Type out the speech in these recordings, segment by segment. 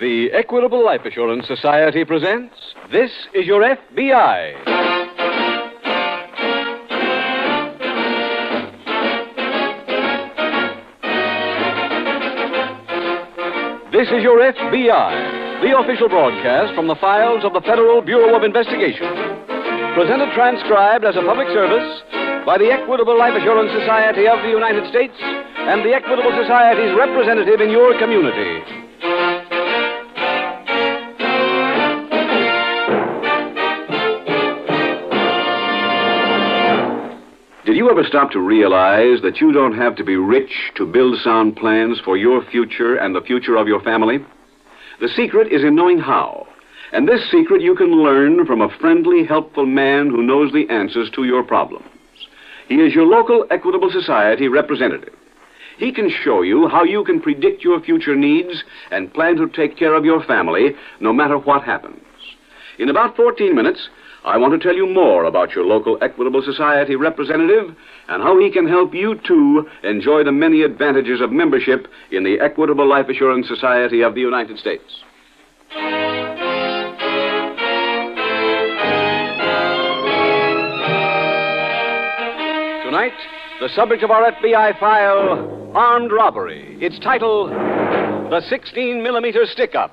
The Equitable Life Assurance Society presents This is Your FBI. This is Your FBI, the official broadcast from the files of the Federal Bureau of Investigation. Presented transcribed as a public service by the Equitable Life Assurance Society of the United States and the Equitable Society's representative in your community. You ever stop to realize that you don't have to be rich to build sound plans for your future and the future of your family? The secret is in knowing how. And this secret you can learn from a friendly, helpful man who knows the answers to your problems. He is your local Equitable Society representative. He can show you how you can predict your future needs and plan to take care of your family no matter what happens. In about 14 minutes, I want to tell you more about your local Equitable Society representative and how he can help you, too, enjoy the many advantages of membership in the Equitable Life Assurance Society of the United States. Tonight, the subject of our FBI file Armed Robbery. Its title The 16 Millimeter Stick Up.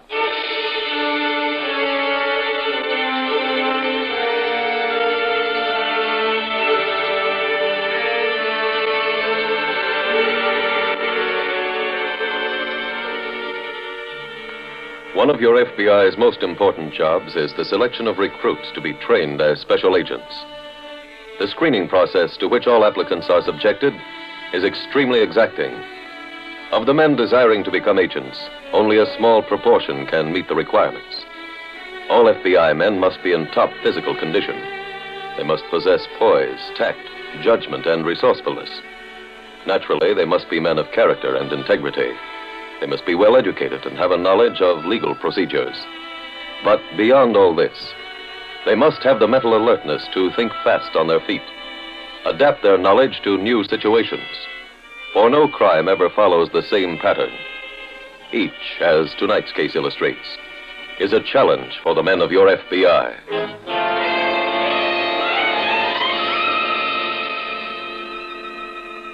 One of your FBI's most important jobs is the selection of recruits to be trained as special agents. The screening process to which all applicants are subjected is extremely exacting. Of the men desiring to become agents, only a small proportion can meet the requirements. All FBI men must be in top physical condition. They must possess poise, tact, judgment, and resourcefulness. Naturally, they must be men of character and integrity. They must be well educated and have a knowledge of legal procedures. But beyond all this, they must have the mental alertness to think fast on their feet, adapt their knowledge to new situations. For no crime ever follows the same pattern. Each, as tonight's case illustrates, is a challenge for the men of your FBI.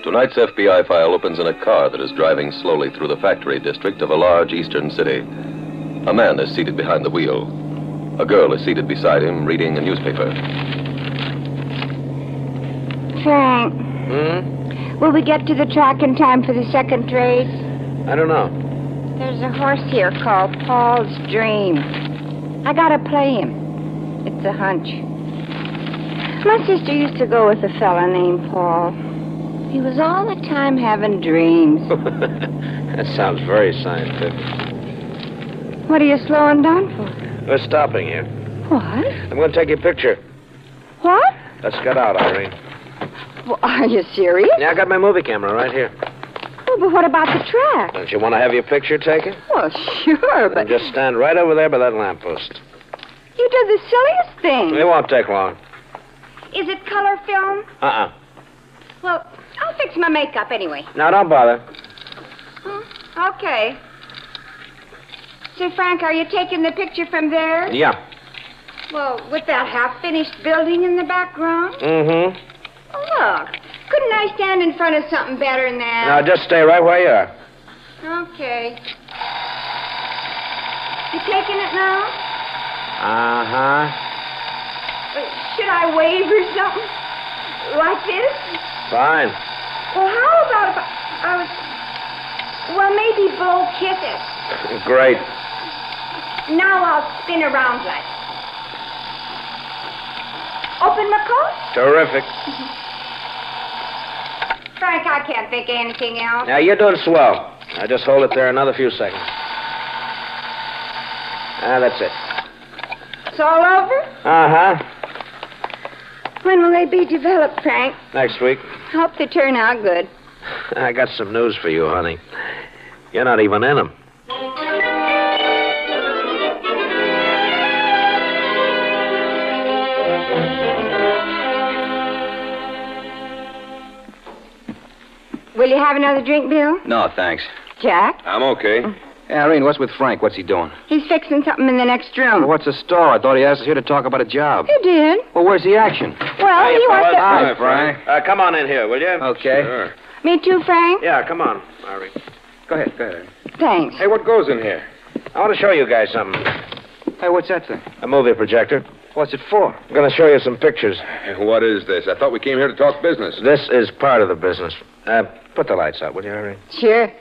Tonight's FBI file opens in a car that is driving slowly through the factory district of a large eastern city. A man is seated behind the wheel. A girl is seated beside him reading a newspaper. Frank, Hmm? will we get to the track in time for the second race? I don't know. There's a horse here called Paul's Dream. I gotta play him. It's a hunch. My sister used to go with a fella named Paul. He was all the time having dreams. that sounds very scientific. What are you slowing down for? We're stopping here. What? I'm going to take your picture. What? Let's get out, Irene. Well, are you serious? Yeah, I got my movie camera right here. Oh, but what about the track? Don't you want to have your picture taken? Well, sure, but Then just stand right over there by that lamppost. you do the silliest thing. It won't take long. Is it color film? Uh-uh. Well, I'll fix my makeup anyway. Now, don't bother. Hmm, Okay. Say, Frank, are you taking the picture from there? Yeah. Well, with that half-finished building in the background? Mm-hmm. Oh, look. Couldn't I stand in front of something better than that? Now, just stay right where you are. Okay. You taking it now? Uh-huh. Uh, should I wave or something? Like this? Fine. Well, how about if I, I was... Well, maybe blow kisses. Great. Now I'll spin around like. Open my coat? Terrific. Frank, I can't think of anything else. Now, you're doing swell. Now, just hold it there another few seconds. Ah, that's it. It's all over? Uh-huh. When will they be developed, Frank? Next week. Hope they turn out good. I got some news for you, honey. You're not even in them. Will you have another drink, Bill? No, thanks. Jack? I'm okay. Irene, what's with Frank? What's he doing? He's fixing something in the next room. Well, what's the store? I thought he asked us here to talk about a job. You did. Well, where's the action? Well, he wants to. Hi, Frank. Uh, come on in here, will you? Okay. Sure. Me too, Frank. Yeah, come on, Irene. Go ahead, go ahead. Thanks. Hey, what goes in here? I want to show you guys something. Hey, what's that thing? A movie projector. What's it for? I'm going to show you some pictures. What is this? I thought we came here to talk business. This is part of the business. Uh, put the lights out, will you, Irene? Sure.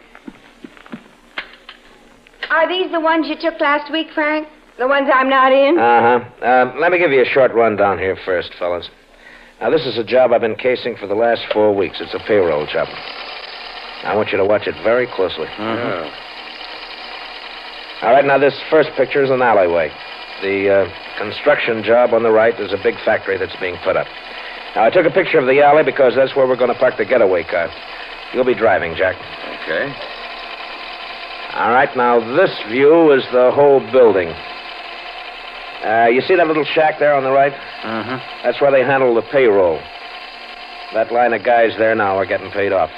Are these the ones you took last week, Frank? The ones I'm not in? Uh-huh. Um, let me give you a short rundown here first, fellas. Now, this is a job I've been casing for the last four weeks. It's a payroll job. I want you to watch it very closely. Yeah. All right, now, this first picture is an alleyway. The uh, construction job on the right is a big factory that's being put up. Now, I took a picture of the alley because that's where we're going to park the getaway car. You'll be driving, Jack. Okay. All right, now, this view is the whole building. Uh, you see that little shack there on the right? Uh-huh. That's where they handle the payroll. That line of guys there now are getting paid off.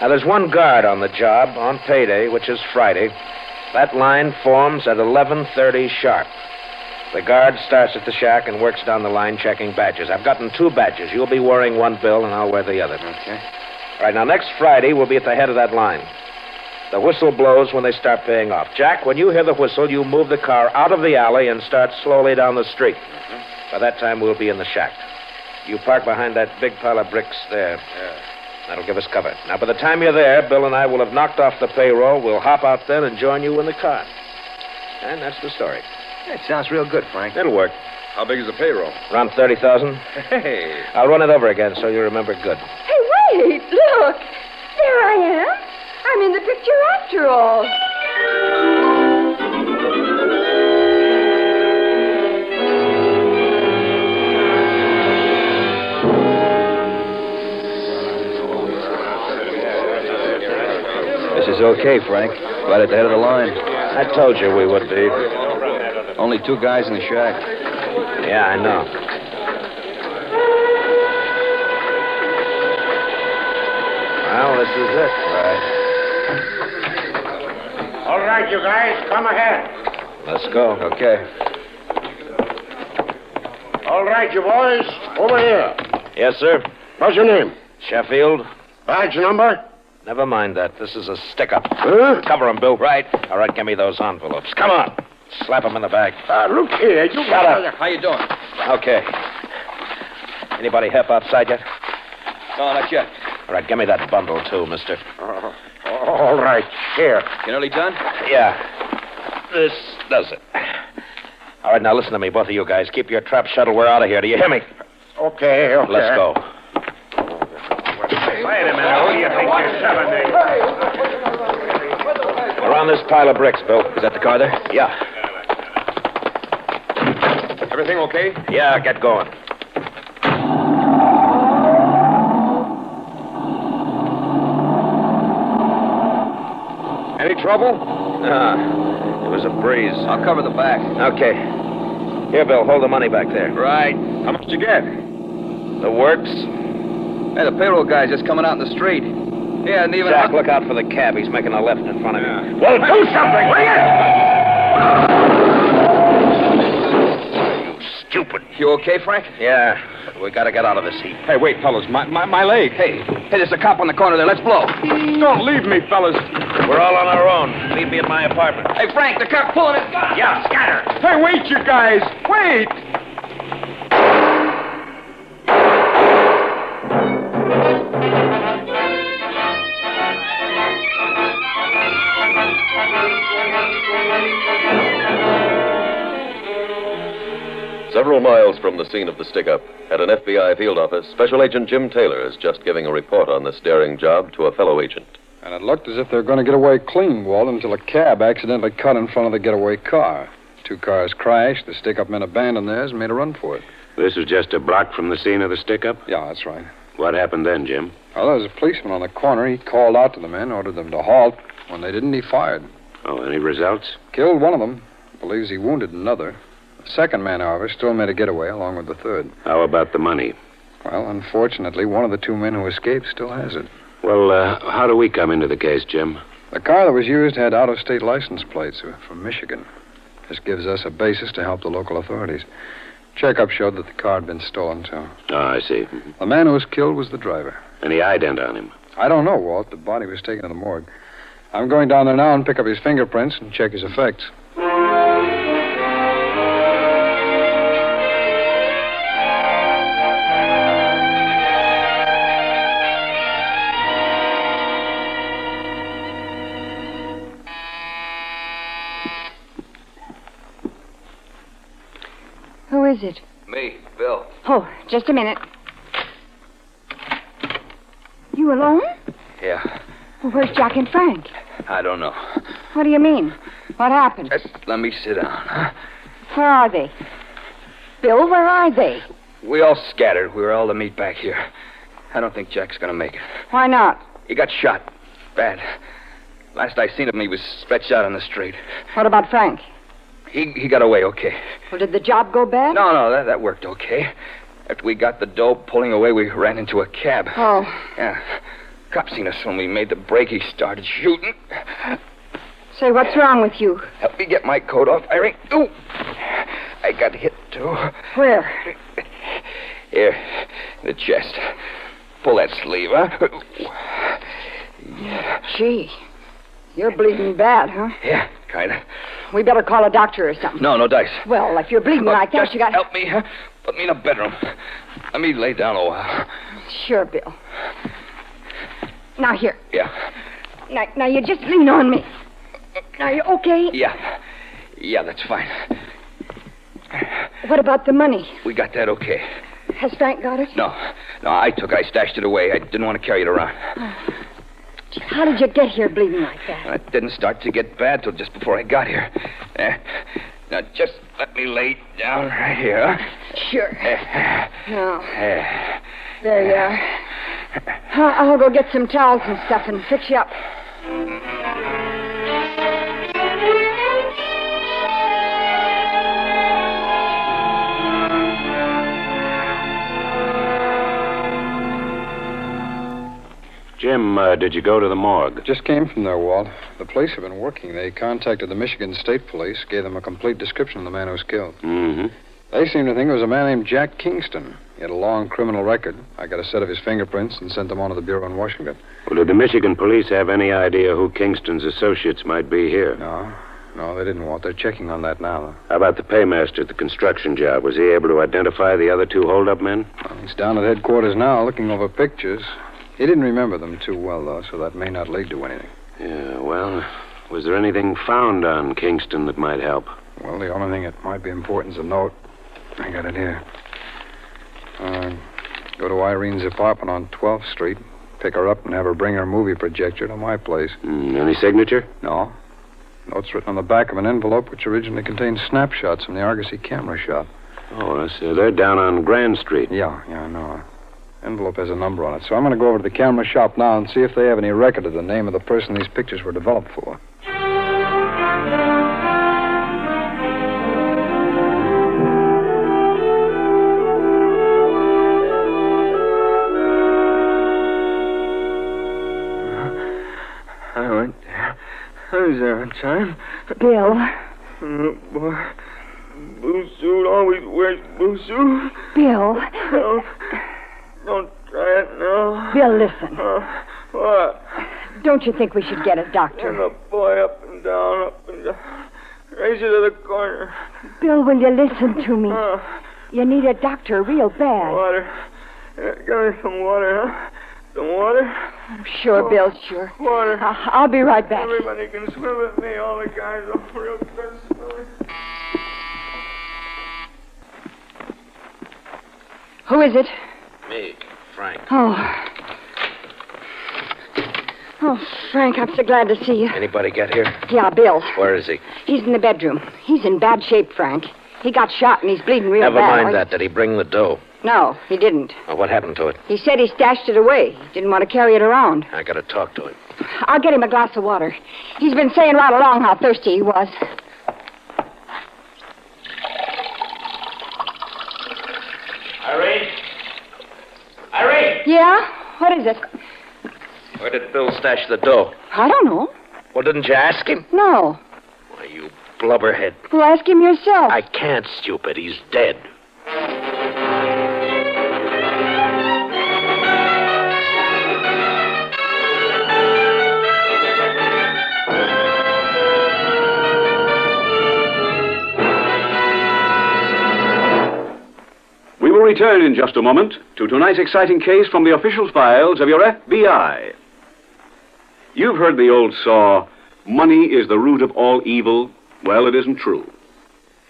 Now, there's one guard on the job on payday, which is Friday. That line forms at 11.30 sharp. The guard starts at the shack and works down the line checking badges. I've gotten two badges. You'll be wearing one bill, and I'll wear the other. Okay. All right, now, next Friday, we'll be at the head of that line. The whistle blows when they start paying off. Jack, when you hear the whistle, you move the car out of the alley and start slowly down the street. Mm-hmm. By that time, we'll be in the shack. You park behind that big pile of bricks there. Yeah. That'll give us cover. Now, by the time you're there, Bill and I will have knocked off the payroll. We'll hop out then and join you in the car. And that's the story. It sounds real good, Frank. It'll work. How big is the payroll? Around 30,000. Hey. I'll run it over again so you remember good. Hey, wait, look. There I am. I'm in the picture after all. This is okay, Frank. Right at the head of the line. I told you we would be. Only two guys in the shack. Yeah, I know. Well, this is it. Right. All right, you guys, come ahead. Let's go. Okay. All right, you boys, over here. Yes, sir. What's your name? Sheffield. Badge number? Never mind that. This is a stick-up. Huh? Cover 'em, Bill. Right. All right, give me those envelopes. Come on. Slap Slap 'em in the bag. Uh, look here, you Shut up. How you doing? Okay. Anybody help outside yet? No, not yet. All right, give me that bundle, too, mister. Uh, all right, here. You nearly done? Yeah. This does it. All right, now listen to me, both of you guys. Keep your trap shuttle. We're out of here. Do you hear me? Okay, okay. Let's go. Wait a minute. Who do you think you're selling me? Around this pile of bricks, Bill. Is that the car there? Yeah. Everything okay? Yeah, get going. Any trouble? Ah, it was a breeze. I'll cover the back. Okay. Here, Bill, hold the money back there. Right. How much did you get? The works. Hey, the payroll guy's just coming out in the street. He hadn't even. Jack, look out for the cab. He's making a left in front of Yeah. you. Well, do something, will you? You stupid. You okay, Frank? Yeah, we gotta get out of this heat. Hey, wait, fellas. My, my, my leg. Hey, hey, there's a cop on the corner there. Let's blow. Don't leave me, fellas. We're all on our own. Meet me at my apartment. Hey, Frank, the cop pulling his gun. Yeah, scatter. Hey, wait, you guys. Wait. Several miles from the scene of the stick up, at an FBI field office, Special Agent Jim Taylor is just giving a report on this daring job to a fellow agent. And it looked as if they were going to get away clean, Walt, until a cab accidentally cut in front of the getaway car. Two cars crashed, the stick up men abandoned theirs and made a run for it. This is just a block from the scene of the stick up? Yeah, that's right. What happened then, Jim? Well, there was a policeman on the corner. He called out to the men, ordered them to halt. When they didn't, he fired. Oh, any results? Killed one of them. Believes he wounded another. The second man, however, still made a getaway along with the third. How about the money? Well, unfortunately, one of the two men who escaped still has it. Well, uh, how do we come into the case, Jim? The car that was used had out of state license plates uh, from Michigan. This gives us a basis to help the local authorities. Checkup showed that the car had been stolen, so. Oh, I see. Mhm. The man who was killed was the driver. Any ident on him? I don't know, Walt. The body was taken to the morgue. I'm going down there now and pick up his fingerprints and check his effects. Is it? Me, Bill. Oh, just a minute. You alone? Yeah, Well, where's Jack and Frank? I don't know. What do you mean? What happened? Just let me sit down. huh? Where are they? Bill, where are they? We all scattered. We were all to meet back here. I don't think Jack's gonna make it. Why not? He got shot. Bad. Last I seen him, he was stretched out on the street. What about Frank? He he got away okay. Well, did the job go bad? No, no, that, that worked okay. After we got the dough pulling away, we ran into a cab. Oh, Yeah. Cop seen us when we made the break. He started shooting. say, what's wrong with you? Help me get my coat off, Irene. Ooh. I got hit, too. Where? Here, the chest. Pull that sleeve, huh? Yeah. Gee, you're bleeding bad, huh? Yeah, kind. We better call a doctor or something. No, no dice. Well, if you're bleeding Look, like that, just you got. To help me, huh? Put me in a bedroom. Let me lay down a while. Sure, Bill. Now here. Yeah, Now, now you just lean on me. Now you okay? yeah. Yeah, that's fine. What about the money? We got that okay. Has Frank got it? No, no, I took it. I stashed it away. I didn't want to carry it around. Oh. How did you get here bleeding like that? It didn't start to get bad till just before I got here. Eh, now, just let me lay down right here. Sure. Eh, Now, eh. there you are. I'll I'll go get some towels and stuff and fix you up. Jim, uh, did you go to the morgue? Just came from there, Walt. The police have been working. They contacted the Michigan State Police, gave them a complete description of the man who was killed. Mm-hmm. They seem to think it was a man named Jack Kingston. He had a long criminal record. I got a set of his fingerprints and sent them on to the bureau in Washington. Well, did the Michigan police have any idea who Kingston's associates might be here? No, no, they didn't, Walt. They're checking on that now. How about the paymaster at the construction job? Was he able to identify the other two holdup men? Well, he's down at headquarters now looking over pictures. He didn't remember them too well, though, so that may not lead to anything. Yeah, well, was there anything found on Kingston that might help? Well, the only thing that might be important is a note. I got it here. Uh, go to Irene's apartment on 12th Street, pick her up, and have her bring her movie projector to my place. Mm, any signature? No. Note's written on the back of an envelope which originally contained snapshots from the Argosy camera shop. Oh, I see. They're down on Grand Street. Yeah, yeah, I know. Envelope has a number on it. So I'm going to go over to the camera shop now and see if they have any record of the name of the person these pictures were developed for. I went. I was there on time. Bill, Oh. Blue suit always wears blue suit. Bill, Don't, don't try it now. Bill, listen. Uh, what? Don't you think we should get a Turn doctor? the boy up and down, up and down. Raise it to the corner. Bill, will you listen to me? Uh, You need a doctor real bad. water. Uh, Give me some water, huh? Some water? Sure, Bill, sure. Water. I- I'll be right back. Everybody can swim with me. All the guys are real good swimmers. Who is it? Me, Frank. Oh. Oh, Frank, I'm so glad to see you. Anybody get here? Yeah, Bill. Where is he? He's in the bedroom. He's in bad shape, Frank. He got shot and he's bleeding real Never bad. Never mind that. Did he bring the dough? No, he didn't. Well, what happened to it? He said he stashed it away. He didn't want to carry it around. I gotta talk to him. I'll get him a glass of water. He's been saying right along how thirsty he was. Irene? Yeah? What is it? Where did Bill stash the dough? I don't know. Well, didn't you ask him? No. Why, you blubberhead. Well, ask him yourself. I can't, stupid. He's dead. Return in just a moment to tonight's exciting case from the official files of your FBI. You've heard the old saw, money is the root of all evil. Well, it isn't true.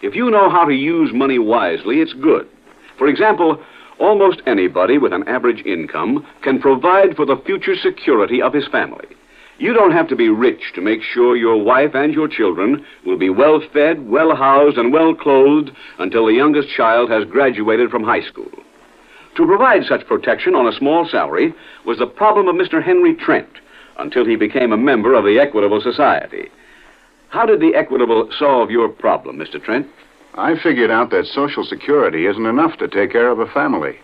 If you know how to use money wisely, it's good. For example, almost anybody with an average income can provide for the future security of his family. You don't have to be rich to make sure your wife and your children will be well fed, well housed, and well clothed until the youngest child has graduated from high school. To provide such protection on a small salary was the problem of Mr. Henry Trent until he became a member of the Equitable Society. How did the Equitable solve your problem, Mr. Trent? I figured out that Social Security isn't enough to take care of a family.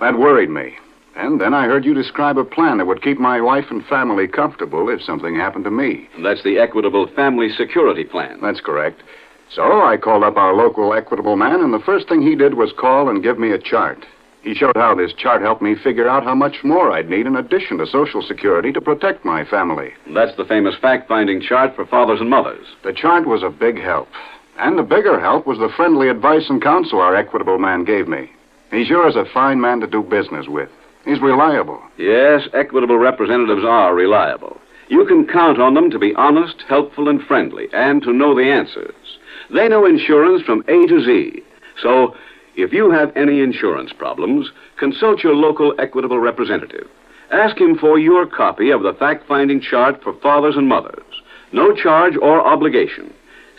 That worried me. And then I heard you describe a plan that would keep my wife and family comfortable if something happened to me. And That's the Equitable Family Security Plan. That's correct. So I called up our local Equitable man, and the first thing he did was call and give me a chart. He showed how this chart helped me figure out how much more I'd need in addition to Social Security to protect my family. That's the famous fact finding chart for fathers and mothers. The chart was a big help. And the bigger help was the friendly advice and counsel our Equitable man gave me. He sure is a fine man to do business with. He's reliable. Yes, Equitable representatives are reliable. You can count on them to be honest, helpful, and friendly, and to know the answers. They know insurance from A to Z. So, if you have any insurance problems, consult your local Equitable representative. Ask him for your copy of the fact finding chart for fathers and mothers. No charge or obligation.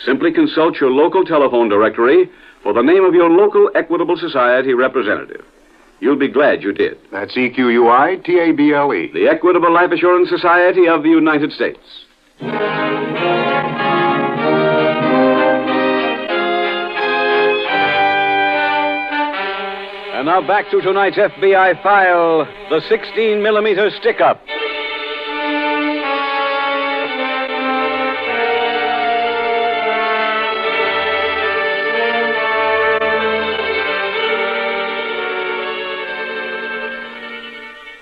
Simply consult your local telephone directory for the name of your local Equitable Society representative. You'll be glad you did. That's E Q U I T A B L E. The Equitable Life Assurance Society of the United States. And now back to tonight's FBI file the 16 millimeter stick up.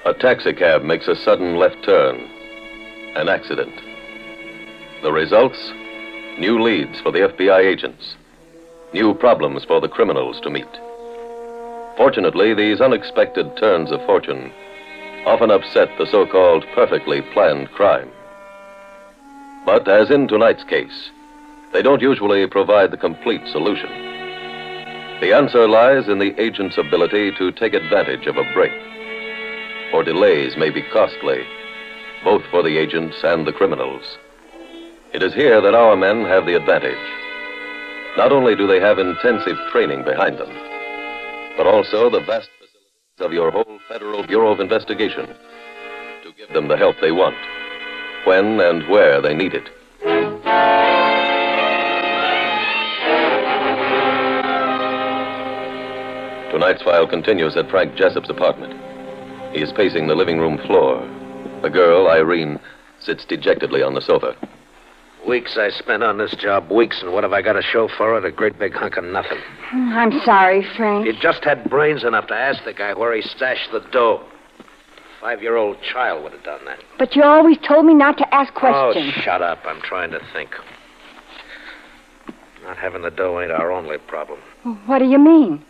A taxicab makes a sudden left turn. An accident. The results? New leads for the FBI agents. New problems for the criminals to meet. Fortunately, these unexpected turns of fortune often upset the so called perfectly planned crime. But as in tonight's case, they don't usually provide the complete solution. The answer lies in the agent's ability to take advantage of a break. For delays may be costly, both for the agents and the criminals. It is here that our men have the advantage. Not only do they have intensive training behind them, but also the vast facilities of your whole Federal Bureau of Investigation to give them the help they want, when and where they need it. Tonight's file continues at Frank Jessup's apartment. He is pacing the living room floor. The girl, Irene, sits dejectedly on the sofa. Weeks I spent on this job, weeks, and what have I got to show for it? A great big hunk of nothing. Hmm, I'm sorry, Frank. You just had brains enough to ask the guy where he stashed the dough. Five year old child would have done that. But you always told me not to ask oh, questions. Oh, shut up. I'm trying to think. Not having the dough ain't our only problem. What do you mean?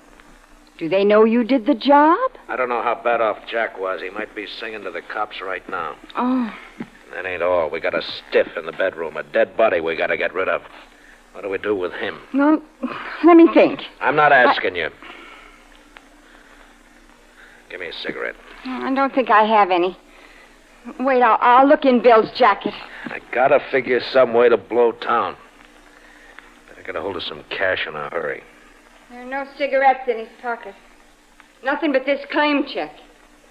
Do they know you did the job? I don't know how bad off Jack was. He might be singing to the cops right now. Oh, That ain't all. We got a stiff in the bedroom, a dead body we got to get rid of. What do we do with him? well, let me think. I'm not asking you. Give me a cigarette. I don't think I have any. Wait, I'll, I'll look in Bill's jacket. I gotta figure some way to blow town. Better get a hold of some cash in a hurry. There are no cigarettes in his pocket. Nothing but this claim check.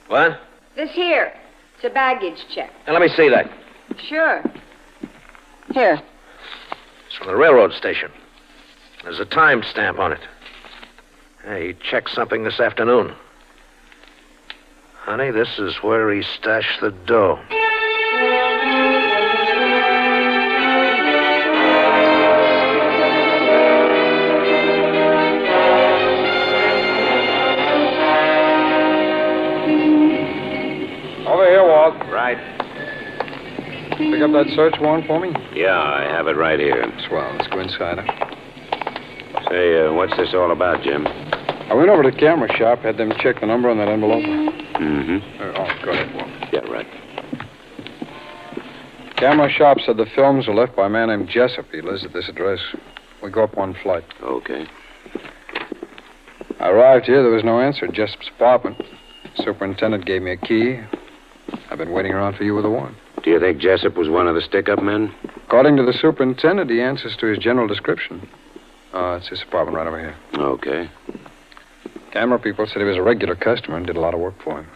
What? This here. It's a baggage check. Now, let me see that. Sure. Here. It's from the railroad station. There's a time stamp on it. Hey, he checked something this afternoon. Honey, this is where he stashed the dough. Want that search warrant for me? Yeah, I have it right here. Swell. Let's go inside. Huh? Say, uh, what's this all about, Jim? I went over to the camera shop, had them check the number on that envelope. Mm-hmm. Uh, oh, go ahead, Walt. Yeah, right. Camera shop said the films were left by a man named Jessup. He lives at this address. We go up one flight. Okay. I arrived here. There was no answer at Jessup's apartment. Superintendent gave me a key. I've been waiting around for you with a warrant. Do you think Jessup was one of the stick-up men? According to the superintendent, he answers to his general description. Uh, it's his apartment right over here. Okay. Camera people said he was a regular customer and did a lot of work for him.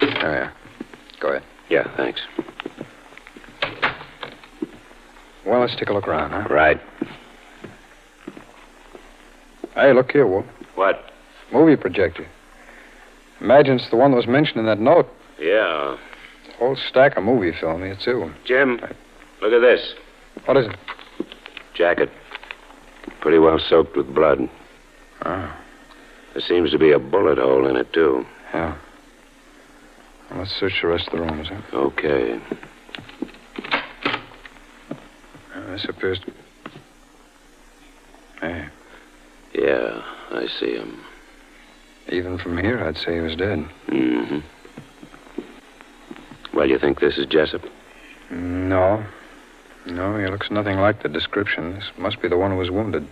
There you are. Go ahead. Yeah, thanks. Well, let's take a look around, huh? Right. Hey, look here, Walt. What? Movie projector. Imagine it's the one that was mentioned in that note. Yeah. Whole stack of movie film here, too. Jim, look at this. What is it? Jacket. Pretty well soaked with blood. Oh, There seems to be a bullet hole in it, too. yeah. Well, let's search the rest of the rooms, huh? Okay. This appears to... Hey, Yeah, I see him. even from here, I'd say he was dead. Mm-hmm. Well, you think this is Jessup? No. No, he looks nothing like the description. This must be the one who was wounded.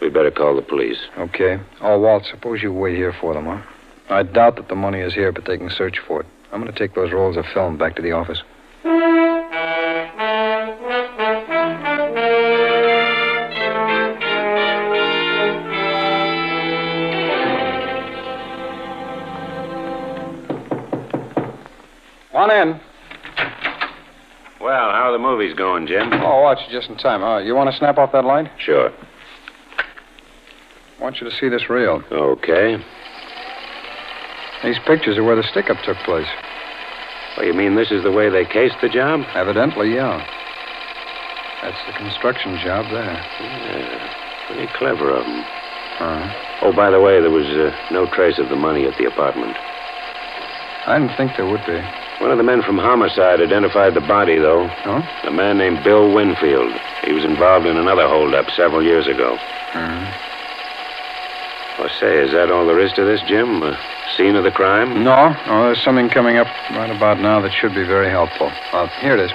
We'd better call the police. Okay. Oh, Walt, suppose you wait here for them, huh? I doubt that the money is here, but they can search for it. I'm going to take those rolls of film back to the office. On in. Well, how are the movies going, Jim? Oh, Walt just in time. Uh, you want to snap off that light? Sure. I want you to see this reel. Okay. These pictures are where the stick-up took place. Well, you mean this is the way they cased the job? Evidently, yeah. That's the construction job there. Yeah. Pretty clever of them. Uh-huh. Oh, by the way, there was uh, no trace of the money at the apartment. I didn't think there would be. One of the men from homicide identified the body, though. Oh? A man named Bill Winfield. He was involved in another holdup several years ago. Uh-huh. Well, say, is that all there is to this, Jim? A scene of the crime? No, no, there's something coming up right about now that should be very helpful. Uh, here it is.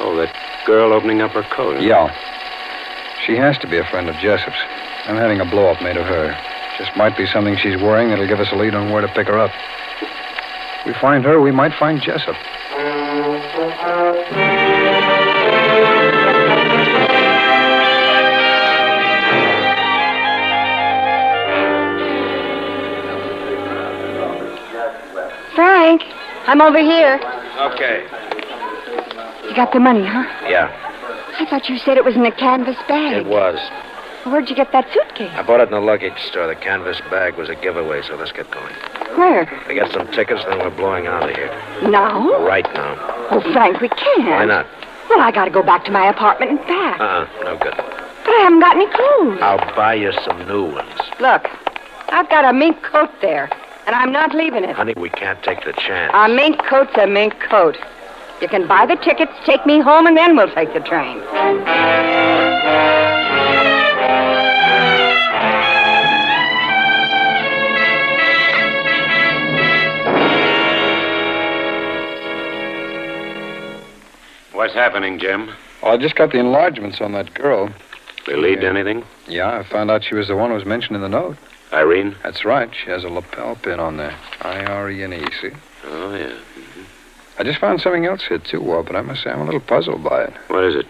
Oh, that girl opening up her coat. huh? Yeah. She has to be a friend of Jessup's. I'm having a blow-up made of her. Just might be something she's wearing that'll give us a lead on where to pick her up. We find her, we might find Jessup. Frank, I'm over here. Okay. You got the money, huh? Yeah, I thought you said it was in a canvas bag. it was. Where'd you get that suitcase? I bought it in the luggage store. The canvas bag was a giveaway, so let's get going. Where? I got some tickets, then we're blowing out of here. Now? Right now. Oh, Frank, we can't. Why not? Well, I gotta go back to my apartment and pack. Uh-uh, no good. But I haven't got any clothes. I'll buy you some new ones. Look, I've got a mink coat there, and I'm not leaving it. Honey, we can't take the chance. A mink coat's a mink coat. You can buy the tickets, take me home, and then we'll take the train. What's happening, Jim? Well, I just got the enlargements on that girl. They lead to anything? Yeah, I found out she was the one who was mentioned in the note. Irene? That's right. She has a lapel pin on there. I-R-E-N-E, see? Oh, yeah. I just found something else here, too, Walt, but I must say I'm a little puzzled by it. What is it?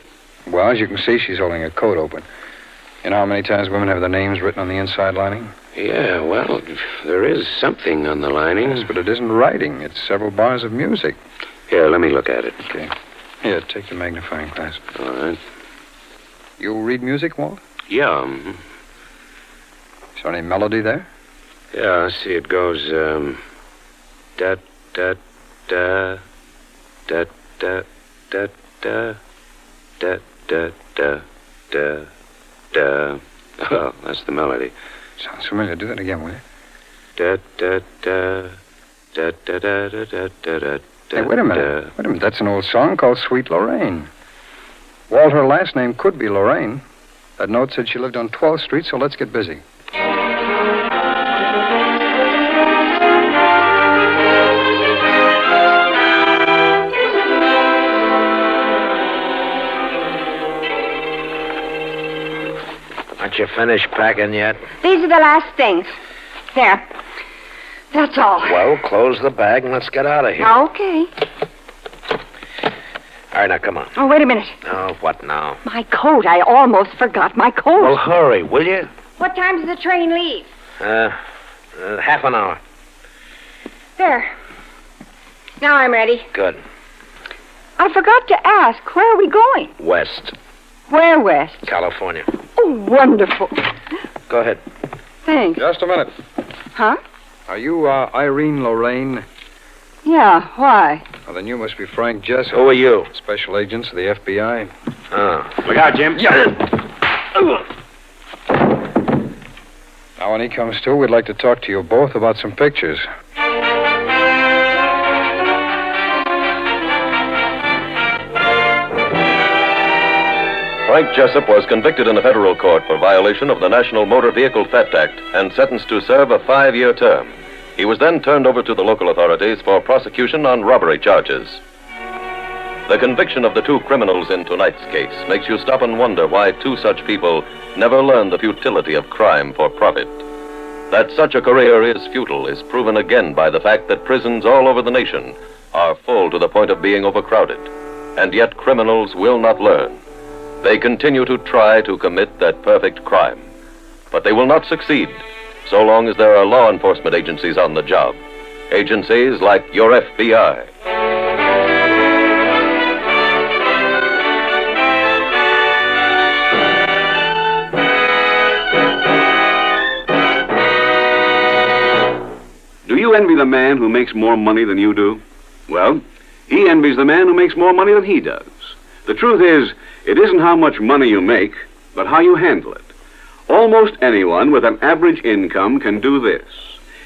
Well, as you can see, she's holding a coat open. You know how many times women have their names written on the inside lining? Yeah, well, there is something on the lining. Yes, but it isn't writing. It's several bars of music. Here, let me look at it. Okay. Here, take the magnifying glass. All right. You read music, Walt? Yeah. mhm. Is there any melody there? Yeah, I see it goes, um. Da, da, da. Da, da, da, da. Da, da, da, da. Da. Oh, that's the melody. Sounds familiar. Do that again, will you? Da, da, da. Da, da, da, da, da, da, da, Hey, wait a minute. Uh, wait a minute. That's an old song called Sweet Lorraine. Walt, her last name could be Lorraine. That note said she lived on 12th Street, so let's get busy. Aren't you finished packing yet? These are the last things. There. That's all. Well, close the bag and let's get out of here. Okay. All right, now come on. Oh, wait a minute. Oh, what now? My coat. I almost forgot my coat. Well, hurry, will you? What time does the train leave? Uh, uh, half an hour. There. Now I'm ready. Good. I forgot to ask, where are we going? West, Where west? California. Oh, wonderful. Go ahead. Thanks. Just a minute. Huh? Are you uh, Irene Lorraine? Yeah, why? Well, then you must be Frank Jessup. Who are you? Special agents of the FBI. Oh. Look out, Jim. Yeah. Now, when he comes to, we'd like to talk to you both about some pictures. Frank Jessup was convicted in a federal court for violation of the National Motor Vehicle Theft Act and sentenced to serve a five year term. He was then turned over to the local authorities for prosecution on robbery charges. The conviction of the two criminals in tonight's case makes you stop and wonder why two such people never learned the futility of crime for profit. That such a career is futile is proven again by the fact that prisons all over the nation are full to the point of being overcrowded. And yet criminals will not learn. They continue to try to commit that perfect crime. But they will not succeed so long as there are law enforcement agencies on the job. Agencies like your FBI. Do you envy the man who makes more money than you do? Well, he envies the man who makes more money than he does. The truth is, it isn't how much money you make, but how you handle it. Almost anyone with an average income can do this.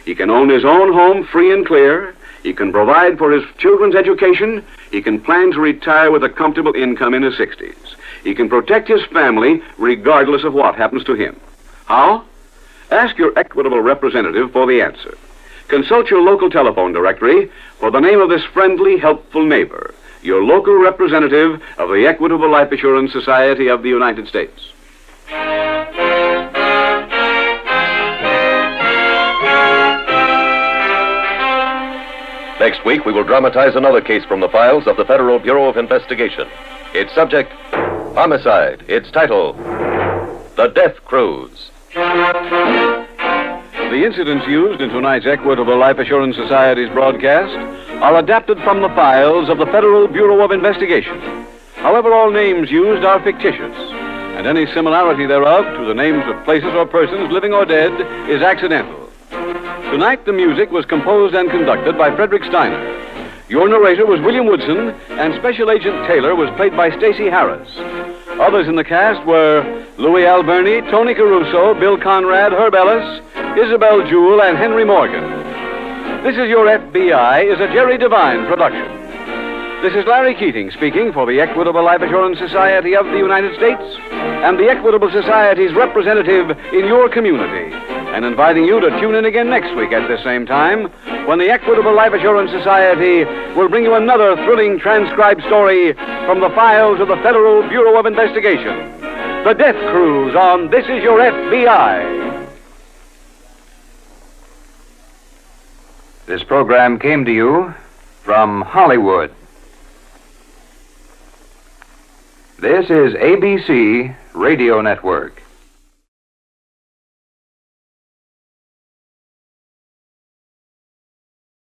He can own his own home free and clear. He can provide for his children's education. He can plan to retire with a comfortable income in his 60s. He can protect his family regardless of what happens to him. How? Ask your equitable representative for the answer. Consult your local telephone directory for the name of this friendly, helpful neighbor, your local representative of the Equitable Life Assurance Society of the United States. Next week, we will dramatize another case from the files of the Federal Bureau of Investigation. Its subject, homicide. Its title, The Death Cruise. The incidents used in tonight's Equitable Life Assurance Society's broadcast are adapted from the files of the Federal Bureau of Investigation. However, all names used are fictitious, and any similarity thereof to the names of places or persons, living or dead, is accidental. Tonight, the music was composed and conducted by Frederick Steiner. Your narrator was William Woodson, and Special Agent Taylor was played by Stacy Harris. Others in the cast were Luis Alberni, Tony Caruso, Bill Conrad, Herb Ellis, Isabel Jewell, and Henry Morgan. This is Your FBI is a Jerry Devine production. This is Larry Keating speaking for the Equitable Life Assurance Society of the United States and the Equitable Society's representative in your community, and inviting you to tune in again next week at the same time when the Equitable Life Assurance Society will bring you another thrilling transcribed story from the files of the Federal Bureau of Investigation. The Death Cruise on This Is Your FBI. This program came to you from Hollywood. This is ABC Radio Network.